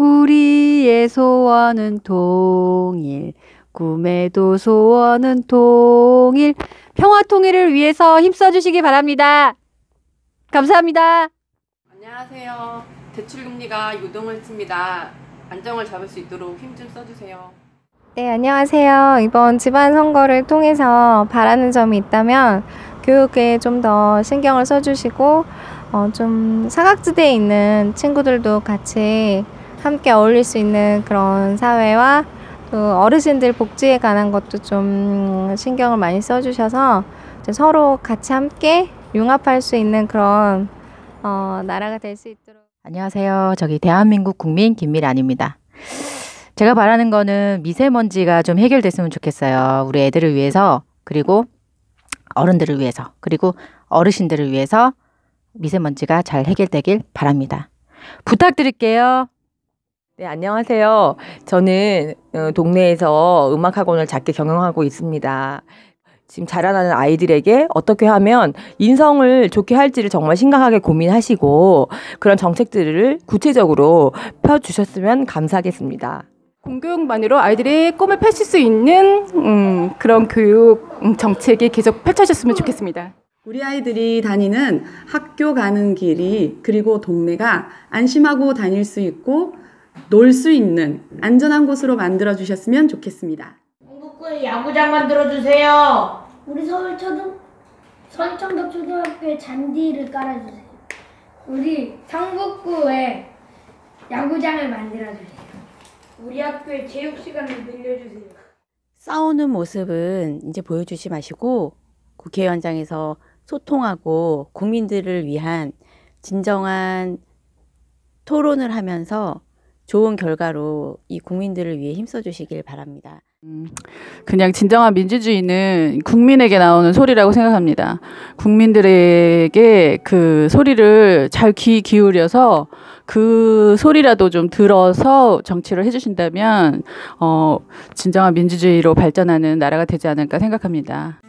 우리의 소원은 통일. 꿈에도 소원은 통일. 평화 통일을 위해서 힘써 주시기 바랍니다. 감사합니다. 안녕하세요. 대출금리가 유동을 했습니다. 안정을 잡을 수 있도록 힘 좀 써주세요. 네, 안녕하세요. 이번 지방선거를 통해서 바라는 점이 있다면 교육에 좀 더 신경을 써주시고 어, 좀 사각지대에 있는 친구들도 같이 함께 어울릴 수 있는 그런 사회와 또 어르신들 복지에 관한 것도 좀 신경을 많이 써주셔서 서로 같이 함께 융합할 수 있는 그런 어, 나라가 될 수 있도록. 안녕하세요. 저기 대한민국 국민 김미란입니다. 제가 바라는 거는 미세먼지가 좀 해결됐으면 좋겠어요. 우리 애들을 위해서 그리고 어른들을 위해서 그리고 어르신들을 위해서 미세먼지가 잘 해결되길 바랍니다. 부탁드릴게요. 네, 안녕하세요. 저는 어, 동네에서 음악학원을 작게 경영하고 있습니다. 지금 자라나는 아이들에게 어떻게 하면 인성을 좋게 할지를 정말 심각하게 고민하시고 그런 정책들을 구체적으로 펴주셨으면 감사하겠습니다. 공교육만으로 아이들의 꿈을 펼칠 수 있는 음, 그런 교육 음, 정책이 계속 펼쳐졌으면 좋겠습니다. 우리 아이들이 다니는 학교 가는 길이 그리고 동네가 안심하고 다닐 수 있고 놀 수 있는 안전한 곳으로 만들어 주셨으면 좋겠습니다. 동북구에 야구장 만들어 주세요. 우리 서울 초등 서울청덕 초등학교에 잔디를 깔아주세요. 우리 성북구에 야구장을 만들어 주세요. 우리 학교에 체육 시간을 늘려주세요. 싸우는 모습은 이제 보여주지 마시고 국회의원장에서 소통하고 국민들을 위한 진정한 토론을 하면서 좋은 결과로 이 국민들을 위해 힘써 주시길 바랍니다. 그냥 진정한 민주주의는 국민에게 나오는 소리라고 생각합니다. 국민들에게 그 소리를 잘 귀 기울여서 그 소리라도 좀 들어서 정치를 해주신다면 어, 진정한 민주주의로 발전하는 나라가 되지 않을까 생각합니다.